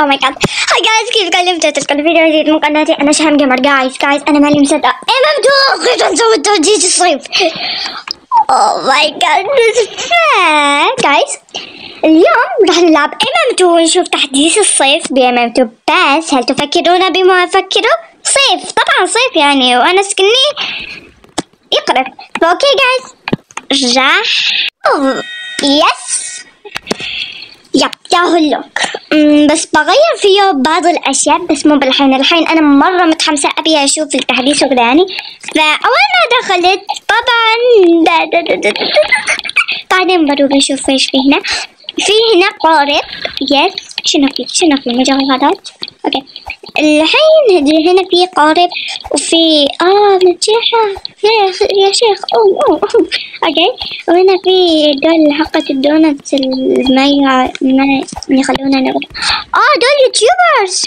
oh my god hi guys كيف قاعدين تلقوا الفيديو جديد من قناتي أنا شهم جيمر جايز جايز أنا مالي مصدق إيه مفتوح كيف نسوي تحديث الصيف oh my god guys اليوم راح نلعب MM2 ونشوف تحديث الصيف ب MM2 بس هل تفكرون بما افكره صيف طبعا صيف يعني وأنا skin ي يقرب okay guys راح يس يب ياهو اللوك. بس بغير فيه بعض الأشياء بس مو بالحين. الحين أنا مرة متحمسة أبي أشوف التحديث وكذا فأول ما دخلت طبعا دا دا دا دا دا دا بعدين بروح أشوف إيش في هنا. في هنا قارب يس شنو في شنو في مجوهرات أوكي. الحين هنا في قارب وفي آه نجيحة يا يا شيخ. أوه أوه. okay. وهنا في دول حقة ال donuts ما ما يخلونا نقدر آه دول YouTubers.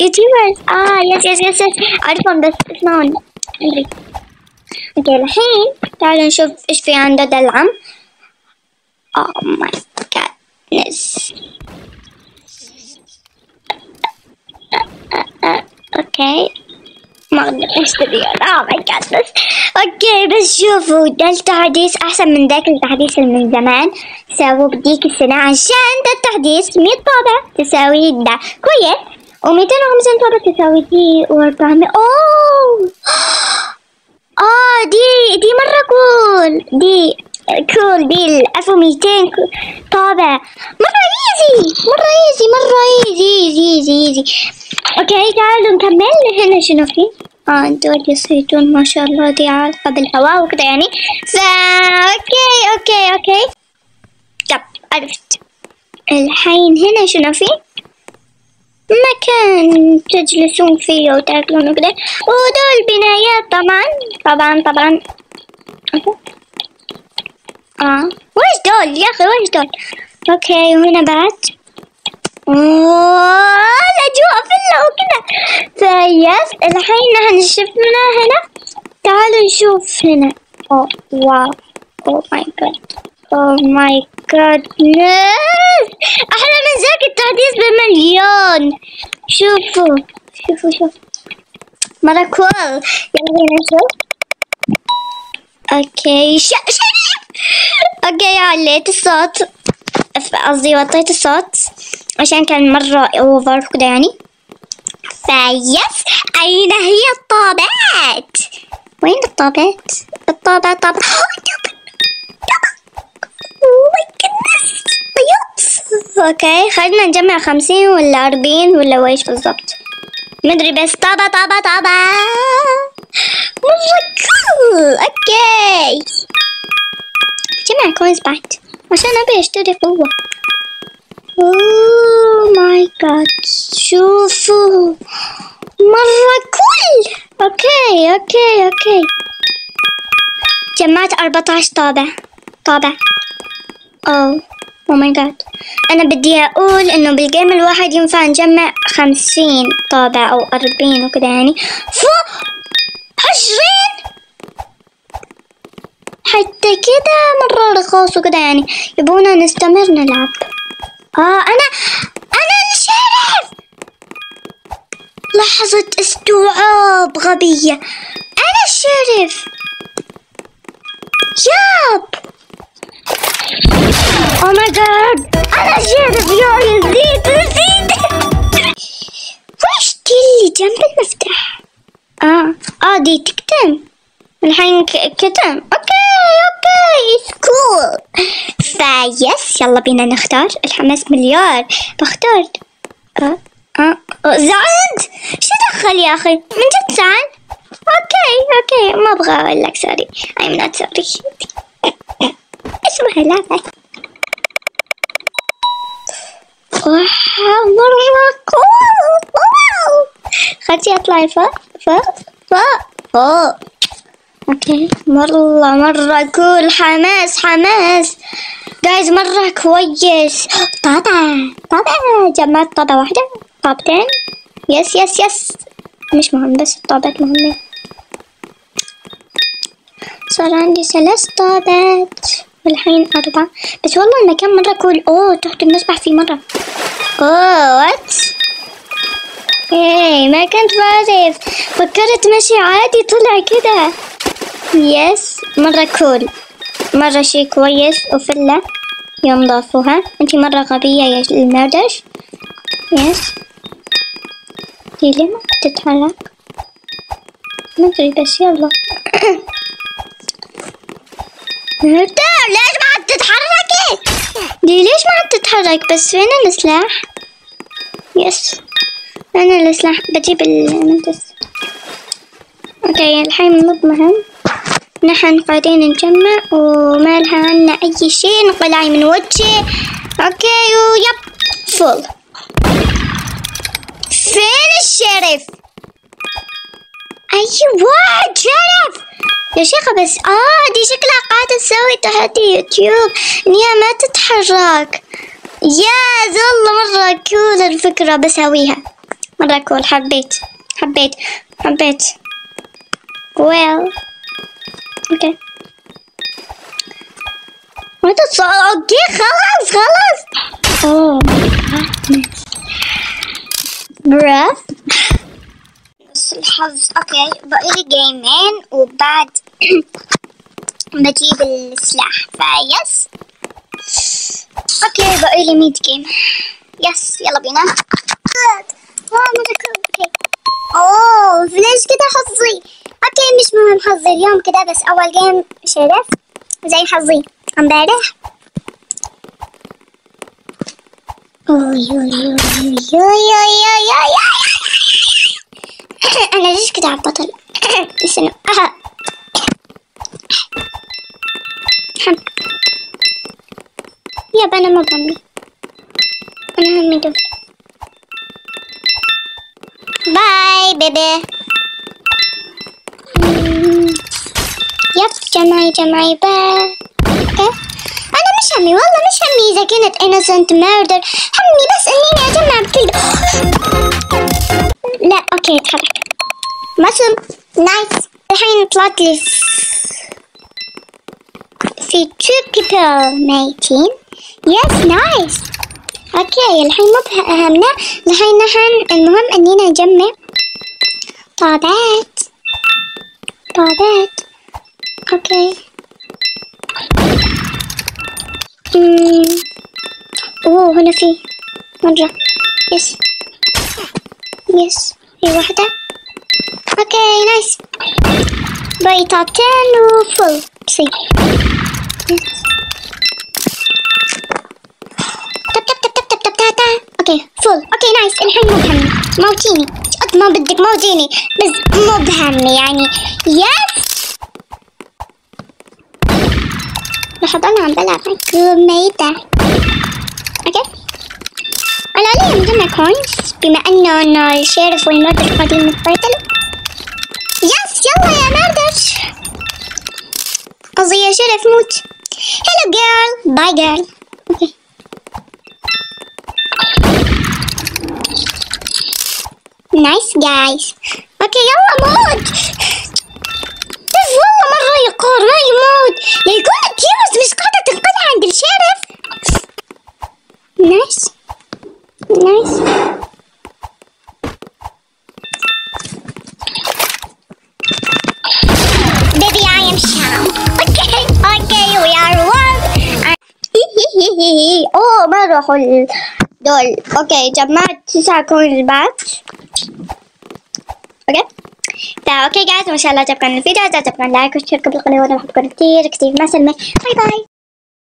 YouTubers. آه yes yes yes yes اعرفهم بس اسمهم أدري. okay الحين تعالوا نشوف إيش في عنده دلعم Oh my goodness. okay ما أقدر اشتري oh my god okay بس شوفوا ده التحديث أحسن من ذاك التحديث اللي من زمان. سووا بديك السنة عشان ده التحديث 100 طابة. تساوي ده. كويس. و250 طابة تساوي دي و400 أوه! آه دي دي مرة cool. دي. cool دي 1200 طابة. مرة easy مرة easy مرة easy easy easy easy okay تعالوا نكمل هنا شنو في؟ آه دول الزيتون ما شاء الله دي عالقة بالهواء وكذا يعني. فا okay okay okay yep عرفت الحين هنا شنو في؟ مكان تجلسون فيه وتأكلون وكذا ودول بنايات طبعا طبعا طبعا. آه. وش دول؟ يا أخي وش دول؟ okay وهنا بعد؟ الاجواء فله وكذا. ف yes الحين هنشوفنا هنا. تعالوا نشوف هنا. oh wow. oh my god. oh my god أحلى من ذاك التحديث بمليون. شوفوا شوفوا شوفوا. مرة cool يلا نشوف. okay ش... شريف okay عليت الصوت. قصدي وطيت الصوت. عشان كان مرة over كده يعني. ف yes أين هي الطابات؟ وين الطابات؟ الطابة طابة. okay خلينا نجمع خمسين ولا أربعين ولا ويش بالضبط. مدري بس. طابة طابة طابة. مرة cool okay. كويس بعد عشان ابي اشتري قوة oh my god شوفوا مرة cool okay okay okay جمعت أربعتاش طابة. طابة. oh oh my god أنا بدي أقول إنه بال game الواحد ينفع نجمع خمسين طابة أو أربعين وكذا يعني. عشرين حتى كده مرة رخاص وكده يعني. يبونا نستمر نلعب. آه أنا أنا الشرف لحظة استوعاب غبية. أنا الشرف ياب. أو ماي جاد أنا الشرف يا يزيد يزيد. وش دي؟ اللي جنب المفتاح. آه آه دي تكتم. الحين كتم. أوكي أوكي. كول فيس يلا بينا نختار الحماس مليار. بختار. زعلت. شو دخل يا أخي؟ من جد زعل؟ أوكي أوكي. ما أبغى أقول لك سوري I'm not sorry. اسمها لعبة مرة cool خلتي اطلعي فوق فوق فوق فوق. okay. مرة مرة cool حماس حماس. guys مرة كويس. طابة طابة. جمعت طابة واحدة. طابتين. yes yes yes مش مهم بس الطابات مهمة صار عندي ثلاث طابات والحين أربعة. بس والله المكان مرة cool أوه تحت المسبح في مرة. أوه what إيه ما كنت بعرف فكرت مشي عادي طلع كده. yes مرة cool. مرة شي كويس وفلة. يوم ضافوها. انتي مرة غبية يا ال murder. yes. دي ليه ما بتتحرك ما أدري بس يلا. مرتا ليش ما عاد تتحركي؟ دي ليش ما عاد تتحرك؟ بس فين السلاح؟ يس. أنا السلاح؟ بجيب المدرسة أوكي الحين مو مهم نحن قاعدين نجمع وما لها عنا أي شيء نقلعي من وجهي. أوكي ويب فل فين الشرف؟ أيوه sheriff. يا شيخة بس آه دي شكلها قاعدة تسوي تحدي يوتيوب. انها ما تتحرك. يا والله مرة cool الفكرة بسويها مرة cool حبيت حبيت حبيت. Well. okay. تتصل okay خلاص خلاص. اوه بريث بس الحظ okay بقالي game ين وبعد بجيب السلاح. yes. okay بقالي 100 game yes يلا بينا. okay. اوه ليش كده حظي؟ okay مش مهم حظي اليوم كده بس اول game sheriff زي حظي امبارح أنا ليش كده عبطل استنى أها يا أنا ما بهمني أنا همي دول باي بيبي جمعي جمعي باي أوكي. أنا مش همي والله مش همي إذا كانت innocent murder همي بس إني أجمع بكل لا okay اتحرك مسم nice. الحين طلعت لي في two people ميتين. yes nice. okay الحين مو بهمنا الحين نحن المهم اننا نجمع طابات. طابات. Okay. Hmm. اوه هنا في مرة يس يس هي واحدة اوكي نايس بيضتين وفل سي تب تب تب تب تب تب تا اوكي فل اوكي نايس الحين مو بهمي موتيني ما بدك موتيني بس مو بهمي يعني يس لحظة أنا عم بلعب معكم ميتة okay. أنا ليه مجمع coins بما إنه ال sheriff وال murder قاعدين يتقاتلوا yes يلا يا murder. قصدي يا sheriff موت. hello girl bye girl nice guys okay يلا موت. أوه ما راحوا دول. okay جمعت تسع coins بعد okay. فا okay guys وان شاء الله عجبكم الفيديو. إذا عجبكم like واشتركوا بالقناة وأنا بحبكم كثير كثير مع السلامة. bye bye.